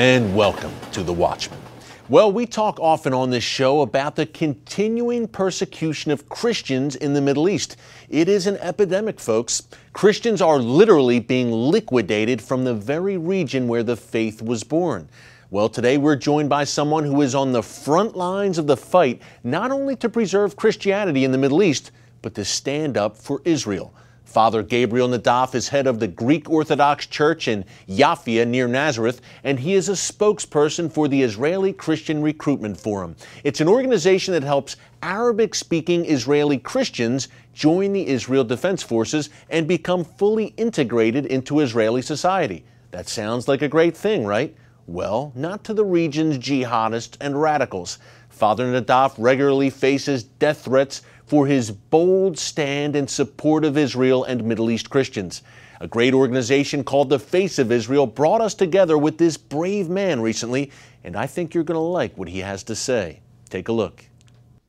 and welcome to The Watchman. Well, we talk often on this show about the continuing persecution of Christians in the Middle East. It is an epidemic, folks. Christians are literally being liquidated from the very region where the faith was born. Well, today we're joined by someone who is on the front lines of the fight, not only to preserve Christianity in the Middle East, but to stand up for Israel. Father Gabriel Naddaf is head of the Greek Orthodox Church in Yafia near Nazareth, and he is a spokesperson for the Israeli Christian Recruitment Forum. It's an organization that helps Arabic speaking Israeli Christians join the Israel Defense Forces and become fully integrated into Israeli society. That sounds like a great thing, right? Well, not to the region's jihadists and radicals. Father Naddaf regularly faces death threats for his bold stand in support of Israel and Middle East Christians. A great organization called the Face of Israel brought us together with this brave man recently, and I think you're going to like what he has to say. Take a look.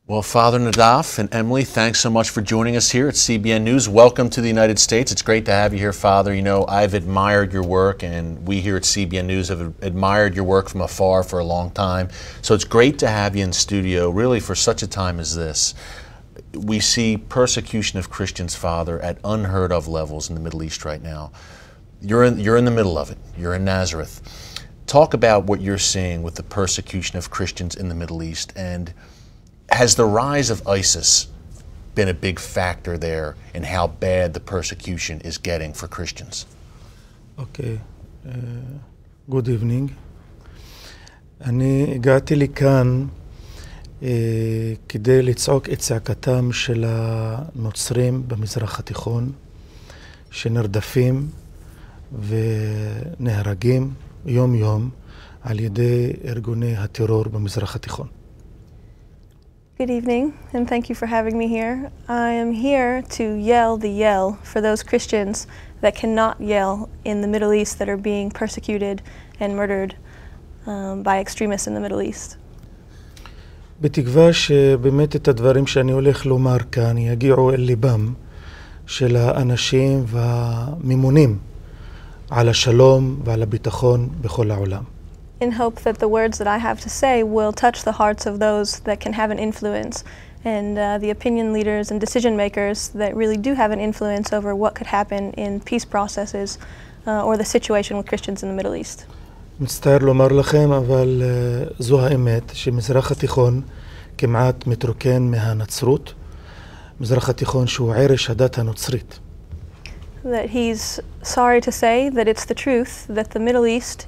Well, Father Naddaf and Emily, thanks so much for joining us here at CBN News. Welcome to the United States. It's great to have you here, Father. You know, I've admired your work, and we here at CBN News have admired your work from afar for a long time. So it's great to have you in studio, really, for such a time as this we see persecution of Christians, Father, at unheard of levels in the Middle East right now. You're in, you're in the middle of it. You're in Nazareth. Talk about what you're seeing with the persecution of Christians in the Middle East. And has the rise of ISIS been a big factor there in how bad the persecution is getting for Christians? Okay. Uh, good evening. אני הגעתי לכאן כדי לצעוק את צעקתם של הנוצרים במזרח התיכון, שנרדפים ונהרגים יום-יום על ידי ארגוני הטרור במזרח התיכון. Good evening, and thank you for having me here. I am here to yell the yell for those Christians that cannot yell in the Middle East that are being persecuted and murdered um, by extremists in the Middle East. בתקווה שבאמת את הדברים שאני הולך לומר כאן יגיעו אל ליבם של האנשים והמימונים על השלום ועל הביטחון בכל העולם. In hope that the words that I have to say will touch the hearts of those that can have an influence and uh, the opinion leaders and decision makers that really do have an influence over what could happen in peace processes uh, or the situation with Christians in the Middle East. מצטער לומר לכם, אבל uh, זו האמת, שמזרח התיכון כמעט מתרוקן מהנצרות. מזרח התיכון שהוא ערש הדת הנוצרית. That he's sorry to say that it's the truth that the Middle East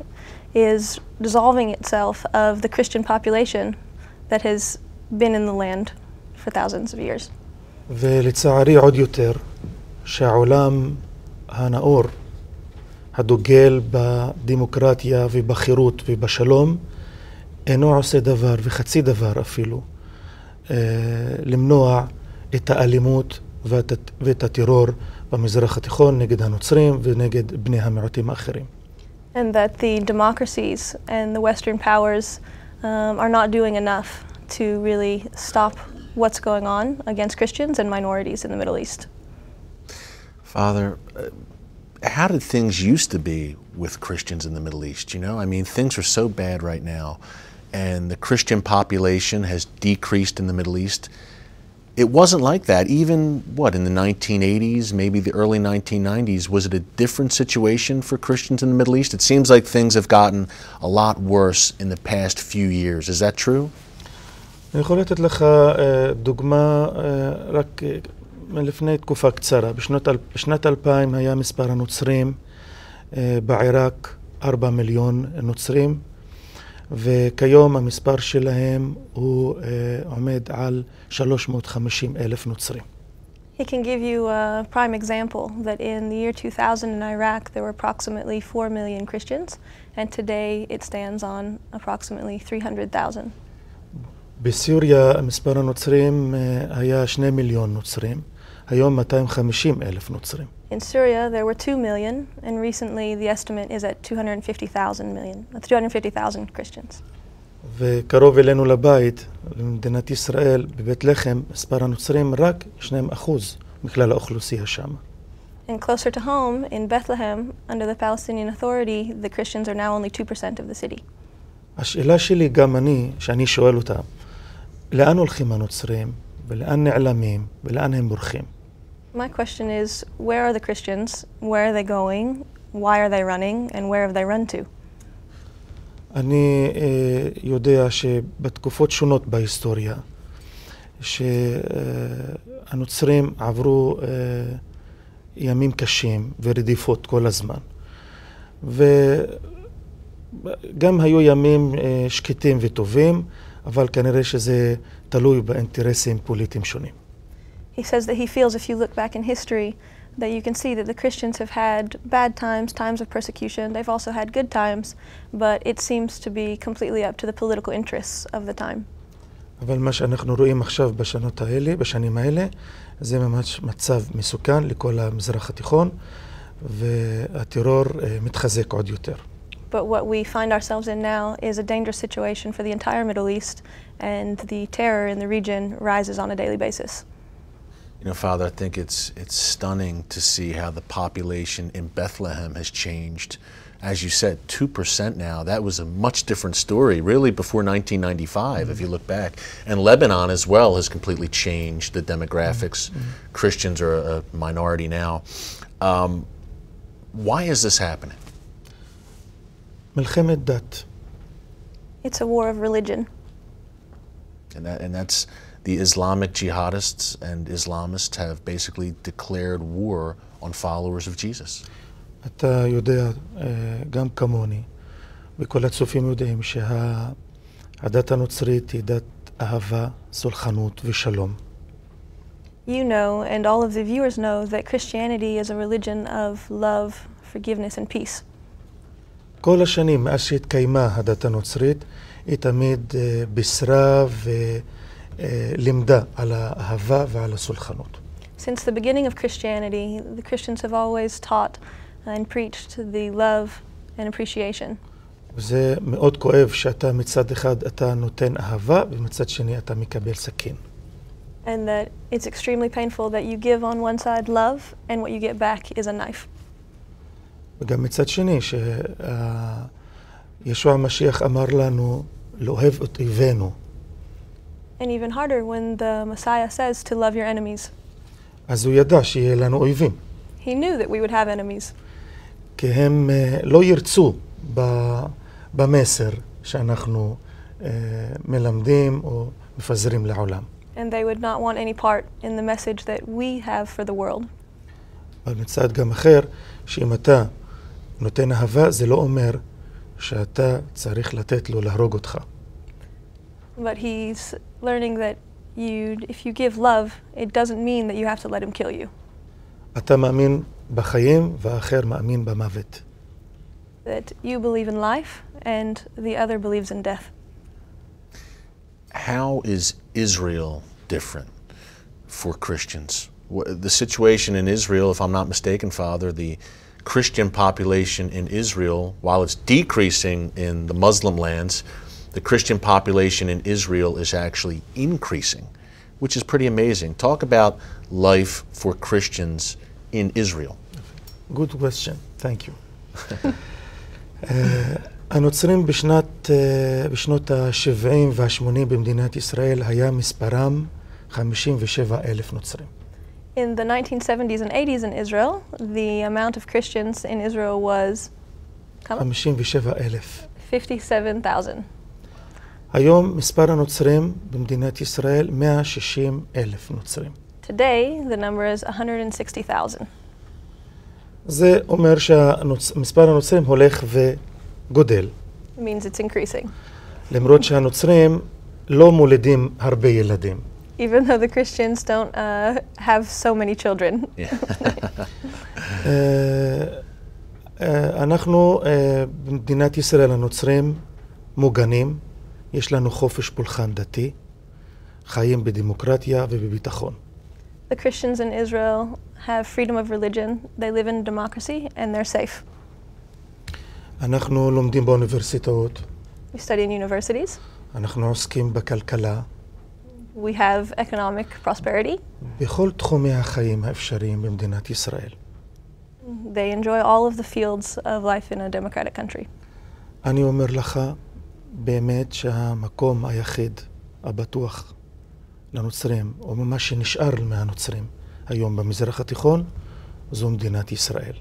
is dissolving itself of the Christian population that has been in the land for thousands of years. ולצערי עוד יותר, שהעולם הנאור הדוגל בדמוקרטיה ובחירות ובשלום, אינו עושה דבר וחצי דבר אפילו למנוע את האלימות ואת הטרור במזרח התיכון נגד הנוצרים ונגד בני המיעוטים האחרים. And that the democracies and the Western powers um, are not doing enough to really stop what's going on against Christians and minorities in the Middle East. Father, how did things used to be with Christians in the Middle East? You know, I mean, things are so bad right now, and the Christian population has decreased in the Middle East. It wasn't like that, even what, in the 1980s, maybe the early 1990s. Was it a different situation for Christians in the Middle East? It seems like things have gotten a lot worse in the past few years. Is that true? אני יכול לתת לך דוגמה רק מלפני תקופה קצרה. בשנות, בשנת 2000 היה מספר הנוצרים בעיראק 4 מיליון נוצרים, וכיום המספר שלהם הוא עומד על 350 אלף נוצרים. He can give you a prime example that in the year 2000 in Iraq there were approximately 4 million Christians and today it stands on approximately 300,000. בסוריה מספר הנוצרים היה 2 מיליון נוצרים. היום 250 אלף נוצרים. In Syria, there were 2 million, and recently the estimate is at 250,000 million, 250,000 Christians. וקרוב אלינו לבית, למדינת ישראל, בבית לחם, מספר הנוצרים רק 2 אחוז מכלל האוכלוסייה שם. And closer to home, in Bethlehem, under the Palestinian Authority, the Christians are now only 2% of the city. השאלה שלי, גם אני, שאני שואל אותה, לאן הולכים הנוצרים, ולאן נעלמים, ולאן הם בורחים? My question is where are the Christians? Where are they going? Why are they running? And where have they run to? אני אה, יודע שבתקופות שונות בהיסטוריה, שהנוצרים עברו אה, ימים קשים ורדיפות כל הזמן. וגם היו ימים אה, שקטים וטובים, אבל כנראה שזה תלוי באינטרסים פוליטיים שונים. He says that he feels if you look back in history that you can see that the Christians have had bad times, times of persecution. They've also had good times, but it seems to be completely up to the political interests of the time. אבל מה שאנחנו רואים עכשיו בשנות האלה, בשנים האלה, זה ממש מצב מסוכן לכל המזרח התיכון, והטרור אה, מתחזק עוד יותר. But what we find ourselves in now is a dangerous situation for the entire Middle East, and the terror in the region rises on a daily basis. You know, Father, I think it's, it's stunning to see how the population in Bethlehem has changed. As you said, 2% now. That was a much different story, really, before 1995, mm-hmm. if you look back. And Lebanon as well has completely changed the demographics. Mm-hmm. mm-hmm. Christians are a minority now. Um, why is this happening? It's a war of religion. And, that, and that's the Islamic jihadists and Islamists have basically declared war on followers of Jesus. אתה יודע, אה, גם כמוני, וכל הצופים יודעים שהדת הנוצרית היא דת אהבה, סולחנות ושלום. You know, and all of the viewers know, that Christianity is a religion of love, forgiveness, and peace. כל השנים, מאז שהתקיימה הדת הנוצרית, היא תמיד אה, בישרה ולימדה על האהבה ועל הסולחנות. Since the beginning of Christianity, the Christians have always taught and preached the love and appreciation. וזה מאוד כואב שאתה מצד אחד אתה נותן אהבה, ומצד שני אתה מקבל סכין. And that it's extremely painful that you give on one side love, and what you get back is a knife. וגם מצד שני, שישוע המשיח אמר לנו לאוהב את אויבינו. And even harder when the Messiah says to love your enemies. אז הוא ידע שיהיה לנו אויבים, He knew that we would have enemies כי הם אה, לא ירצו ב- במסר שאנחנו אה, מלמדים או מפזרים לעולם. and they would not want any part in the message that we have for the world. אבל מצד גם אחר, שאם אתה נותן אהבה, זה לא אומר שאתה צריך לתת לו להרוג אותך. But he's learning that you, if you give love, it doesn't mean that you have to let him kill you. אתה מאמין בחיים והאחר מאמין במוות. That you believe in life and the other believes in death. How is Israel different for Christians? Wha- The situation in Israel, if I'm not mistaken, Father, the Christian population in Israel, while it's decreasing in the Muslim lands, the Christian population in Israel is actually increasing, which is pretty amazing. Talk about life for Christians in Israel. Good question, thank you. אה, הנוצרים בשנת, אה, בשנות ה-70 וה-80 במדינת ישראל היה מספרם 57 אלף נוצרים. In the 1970s and 80s in Israel, the amount of Christians in Israel was כמה? 57 אלף. 57,000. היום מספר הנוצרים במדינת ישראל 160 אלף נוצרים. Today, the number is 160,000. זה אומר שמספר הנוצרים הולך וגודל, It means it's increasing. למרות שהנוצרים לא מולידים הרבה ילדים. Even though the Christians don't uh, have so many children. אה, אה, אנחנו אה, במדינת ישראל הנוצרים מוגנים, יש לנו חופש פולחן דתי, חיים בדמוקרטיה ובביטחון. The Christians in Israel have freedom of religion, they live in democracy, and they're safe. אנחנו לומדים באוניברסיטאות, We study in universities, אנחנו עוסקים בכלכלה, we have economic prosperity, בכל תחומי החיים האפשריים במדינת ישראל. they enjoy all of the fields of life in a democratic country. אני אומר לך, באמת שהמקום היחיד הבטוח לנוצרים, או מה שנשאר מהנוצרים היום במזרח התיכון, זו מדינת ישראל.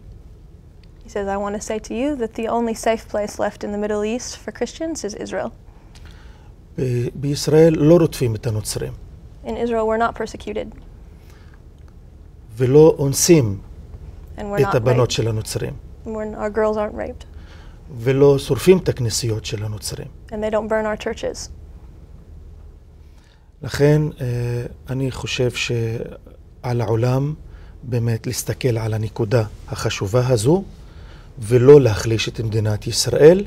He says, I want to say to you that the only safe place left in the Middle East for Christians is Israel. ב- בישראל לא רודפים את הנוצרים, In Israel, we're not persecuted ולא אונסים and we're את הבנות raped. של הנוצרים, our girls aren't raped ולא שורפים את הכנסיות של הנוצרים. and they don't burn our churches. לכן אה, אני חושב שעל העולם באמת להסתכל על הנקודה החשובה הזו ולא להחליש את מדינת ישראל.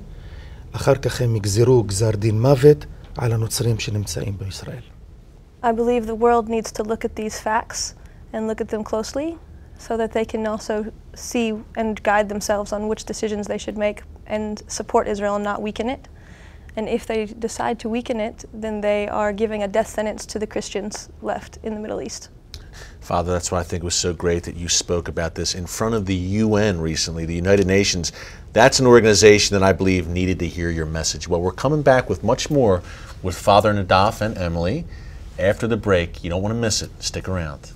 אחר כך הם יגזרו גזר דין מוות על הנוצרים שנמצאים בישראל. I believe the world needs to look at these facts and look at them closely so that they can also see and guide themselves on which decisions they should make and support Israel and not weaken it. And if they decide to weaken it, then they are giving a death sentence to the Christians left in the Middle East. Father, that's why I think it was so great that you spoke about this in front of the UN recently, the United Nations. That's an organization that I believe needed to hear your message. Well, we're coming back with much more with Father Naddaf and Emily after the break. You don't want to miss it. Stick around.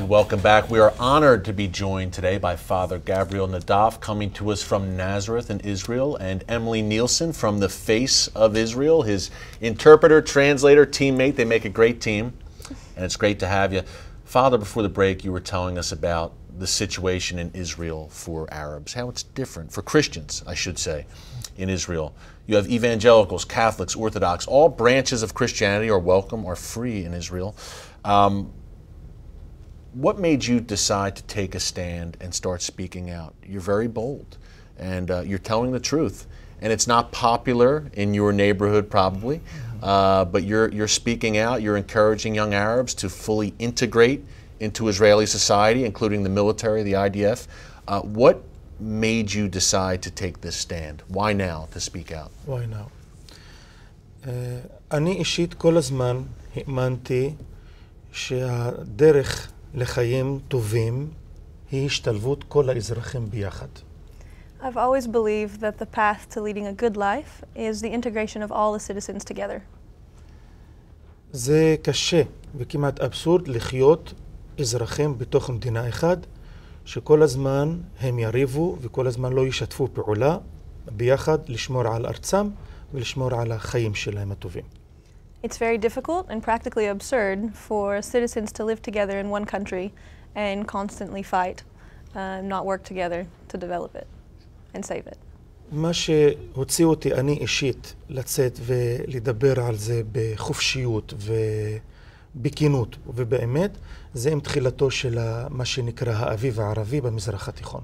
And welcome back. We are honored to be joined today by Father Gabriel Naddaf, coming to us from Nazareth in Israel, and Emily Nielsen from the Face of Israel, his interpreter, translator, teammate. They make a great team, and it's great to have you. Father, before the break, you were telling us about the situation in Israel for Arabs, how it's different, for Christians, I should say, in Israel. You have evangelicals, Catholics, Orthodox, all branches of Christianity are welcome, are free in Israel. Um, what made you decide to take a stand and start speaking out? You're very bold and uh, you're telling the truth. And it's not popular in your neighborhood, probably, uh, but you're, you're speaking out. You're encouraging young Arabs to fully integrate into Israeli society, including the military, the IDF. Uh, what made you decide to take this stand? Why now to speak out? why now? Uh, אני אישית כל הזמן האמנתי שהדרך לחיים טובים היא השתלבות כל האזרחים ביחד. I've always believed that the path to leading a good life is the integration of all the citizens together. זה קשה וכמעט אבסורד לחיות אזרחים בתוך מדינה אחת, שכל הזמן הם יריבו וכל הזמן לא ישתפו פעולה ביחד לשמור על ארצם ולשמור על החיים שלהם הטובים. It's very difficult and practically absurd for citizens to live together in one country and constantly fight, uh, not work together to develop it and save it. מה שהוציא אותי אני אישית לצאת ולדבר על זה בחופשיות ובכנות ובאמת, זה עם תחילתו של מה שנקרא האביב הערבי במזרח התיכון.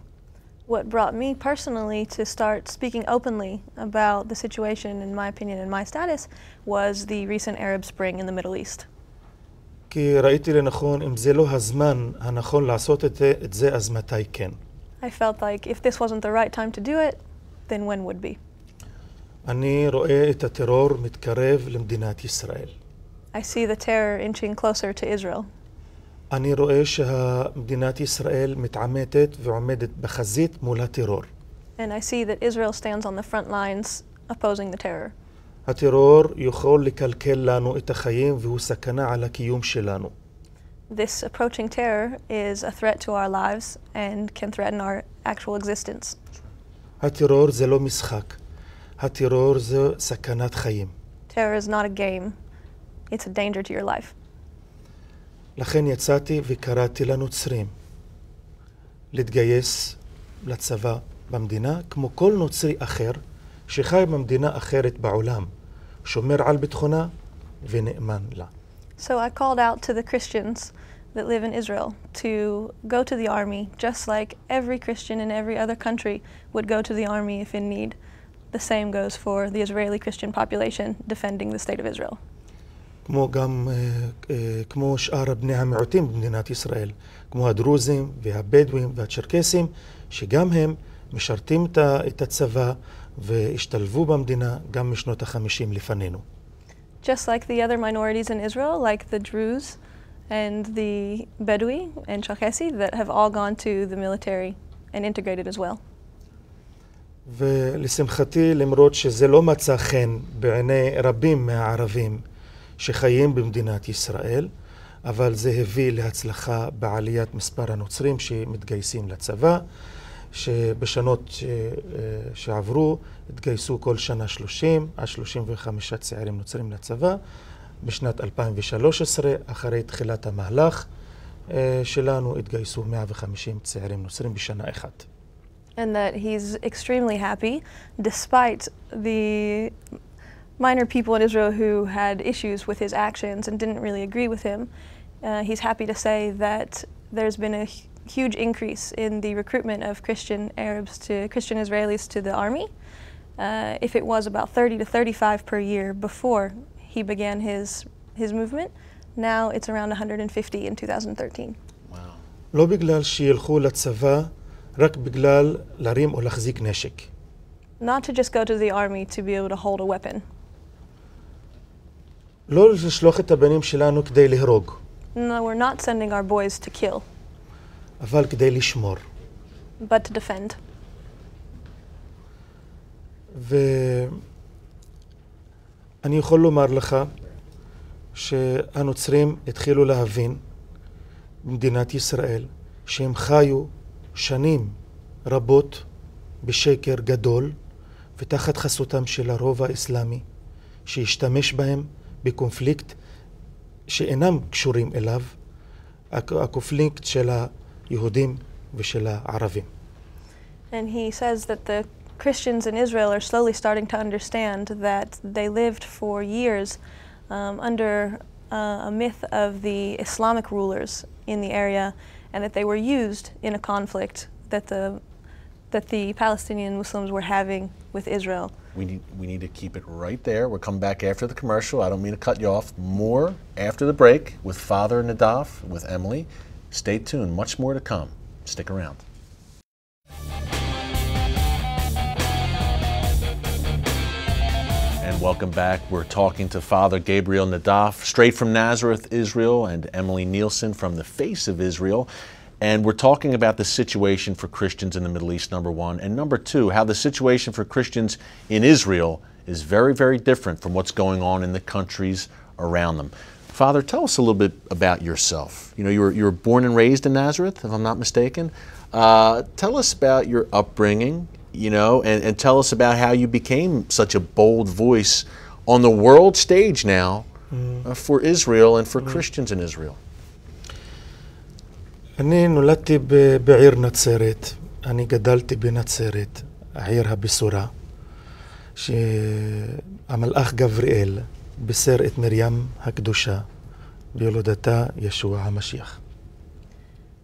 What brought me personally to start speaking openly about the situation, in my opinion, and my status, was the recent Arab Spring in the Middle East. כי ראיתי לנכון, אם זה לא הזמן הנכון לעשות את זה, את זה אז מתי כן. I felt like if this wasn't the right time to do it, then when would be? אני רואה את הטרור מתקרב למדינת ישראל. I see the terror inching closer to Israel. אני רואה שמדינת ישראל מתעמתת ועומדת בחזית מול הטרור. And I see that Israel stands on the front lines opposing the terror. הטרור יכול לקלקל לנו את החיים והוא סכנה על הקיום שלנו. This approaching terror is a threat to our lives and can threaten our actual existence. הטרור זה לא משחק. הטרור זה סכנת חיים. Terror is not a game, it's a danger to your life. לכן יצאתי וקראתי לנוצרים להתגייס לצבא במדינה כמו כל נוצרי אחר שחי במדינה אחרת בעולם, שומר על ביטחונה ונאמן לה. So I called out to the Christians that live in Israel to go to the army, just like every Christian in every other country would go to the army if in need. The same goes for the Israeli Christian population defending the state of Israel. כמו גם, אה, אה, כמו שאר בני המיעוטים במדינת ישראל, כמו הדרוזים והבדואים והצ'רקסים, שגם הם משרתים את הצבא והשתלבו במדינה גם משנות החמישים לפנינו. Just like the other minorities in Israel, like the Druze and the Bedouin and Cherkessi, that have all gone to the military and integrated as well. ולשמחתי, למרות שזה לא מצא חן בעיני רבים מהערבים שחיים במדינת ישראל, אבל זה הביא להצלחה בעליית מספר הנוצרים שמתגייסים לצבא, שבשנות ש... שעברו התגייסו כל שנה 30 עד 35 צעירים נוצרים לצבא. בשנת 2013, אחרי תחילת המהלך אה, שלנו, התגייסו 150 צעירים נוצרים בשנה אחת. And that he's extremely happy, despite the minor people in Israel who had issues with his actions and didn't really agree with him. Uh, he's happy to say that there's been a hu- huge increase in the recruitment of Christian Arabs to Christian Israelis to the army. Uh, if it was about 30 to 35 per year before he began his his movement, now it's around 150 in 2013. Wow. לא בגלל שילכו לצבא רק בגלל להרים או להחזיק נשק. Not to just go to the army to be able to hold a weapon. לא לשלוח את הבנים שלנו כדי להרוג, No, we're not sending our boys to kill, אבל כדי לשמור. but to defend. ואני יכול לומר לך שהנוצרים התחילו להבין במדינת ישראל שהם חיו שנים רבות בשקר גדול ותחת חסותם של הרוב האסלאמי שהשתמש בהם בקונפליקט שאינם קשורים אליו, הק- הקונפליקט של היהודים ושל הערבים. And he says that the Christians in Israel are slowly starting to understand that they lived for years um, under uh, a myth of the Islamic rulers in the area and that they were used in a conflict that the, that the Palestinian Muslims were having with Israel. We need, we need to keep it right there. We'll come back after the commercial. I don't mean to cut you off. More after the break with Father Naddaf, with Emily. Stay tuned. Much more to come. Stick around. And welcome back. We're talking to Father Gabriel Naddaf, straight from Nazareth, Israel, and Emily Nielsen from the Face of Israel. And we're talking about the situation for Christians in the Middle East, number one. And number two, how the situation for Christians in Israel is very, very different from what's going on in the countries around them. Father, tell us a little bit about yourself. You know, you were, you were born and raised in Nazareth, if I'm not mistaken. Uh, tell us about your upbringing, you know, and, and tell us about how you became such a bold voice on the world stage now uh, for Israel and for Christians in Israel. אני נולדתי ב- בעיר נצרת, אני גדלתי בנצרת, העיר הבשורה, שהמלאך גבריאל בישר את מרים הקדושה בילודתה ישוע המשיח.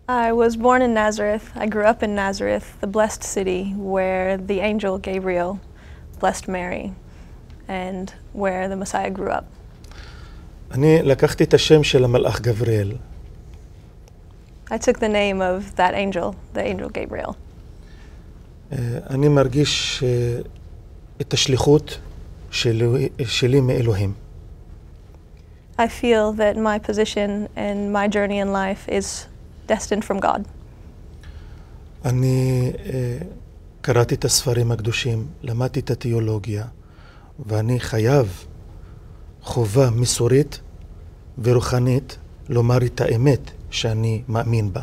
I was born in Nazareth. I grew up in Nazareth, the blessed city where the angel Gabriel blessed Mary and where the Messiah grew up. אני לקחתי את השם של המלאך גבריאל, I took the name of that angel, the angel Gabriel. אה, אני מרגיש אה, את השליחות שלי, שלי מאלוהים. I feel that my position and my journey in life is destined from God. אני אה, קראתי את הספרים הקדושים, למדתי את התיאולוגיה, ואני חייב חובה מסורית ורוחנית לומר את האמת שאני מאמין בה.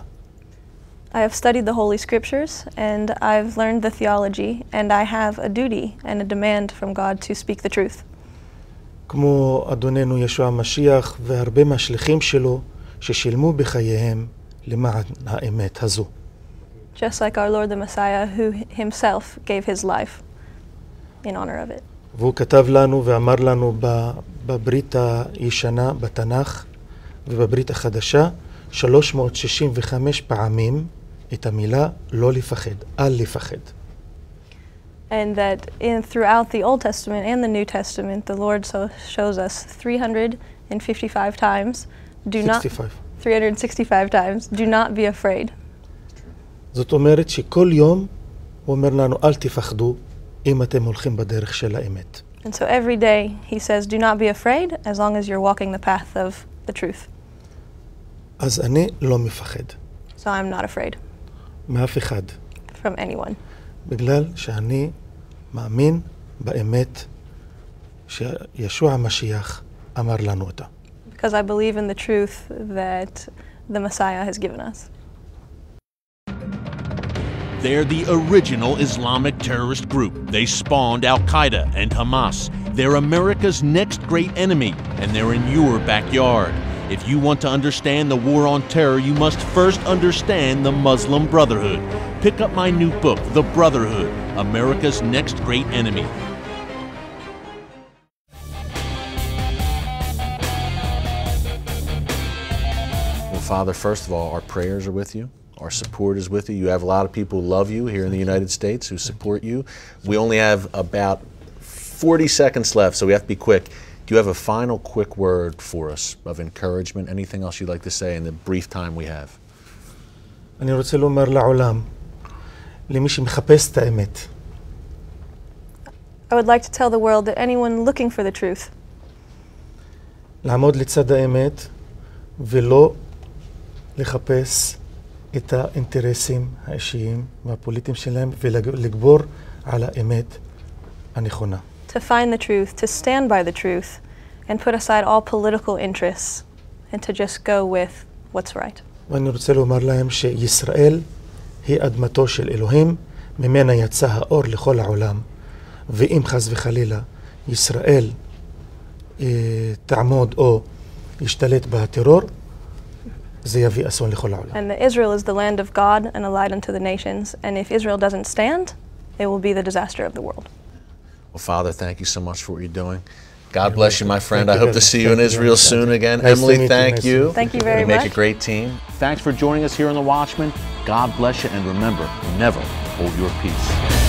I have studied the Holy Scriptures and I've learned the theology, and I have a duty and a demand from God to speak the truth. כמו אדוננו ישוע המשיח והרבה מהשליחים שלו ששילמו בחייהם למען האמת הזו. Just like our Lord the Messiah, who himself gave his life in honor of it. והוא כתב לנו ואמר לנו ב- בברית הישנה, בתנ"ך, ובברית החדשה, 365 פעמים את המילה לא לפחד, אל לפחד. And that in throughout the Old Testament and the New Testament, the Lord so shows us 355 times, do not 65. 365 times, do not be afraid. זאת אומרת שכל יום הוא אומר לנו, אל תפחדו אם אתם הולכים בדרך של האמת. And so every day he says, do not be afraid as long as you're walking the path of the truth. אז אני לא מפחד So I'm not afraid מאף אחד. from anyone. בגלל שאני מאמין באמת שישוע המשיח אמר לנו אותה. Because I believe in the truth that the Messiah has given us. They're the original Islamic terrorist group. They spawned Al Qaeda and Hamas. They're America's next great enemy, and they're in your backyard. If you want to understand the war on terror, you must first understand the Muslim Brotherhood. Pick up my new book, The Brotherhood America's Next Great Enemy. Well, Father, first of all, our prayers are with you. Our support is with you. You have a lot of people who love you here in the United States who support you. We only have about 40 seconds left, so we have to be quick. Do you have a final quick word for us of encouragement? Anything else you'd like to say in the brief time we have? אני רוצה לומר לעולם, למי שמחפש את האמת, I would like to tell the world that anyone looking for the truth לעמוד לצד האמת ולא לחפש את האינטרסים האישיים והפוליטיים שלהם ולגבור על האמת הנכונה. to find the truth, to stand by the truth, and put aside all political interests, and to just go with what's right. ואני רוצה לומר להם שישראל היא אדמתו של אלוהים, ממנה יצא האור לכל העולם, ואם חס וחלילה ישראל אה, תעמוד או ישתלט בטרור, זה יביא אסון לכל העולם. And that Israel is the land of God and a light unto the nations, and if Israel doesn't stand, it will be the disaster of the world. Well, Father, thank you so much for what you're doing. God bless you, my friend. Thank I hope to see you in thank you Israel soon again. Nice Emily, meet you. thank you. Thank you very You make a great team. Thanks for joining us here on The Watchman. God bless you, and remember, never hold your peace.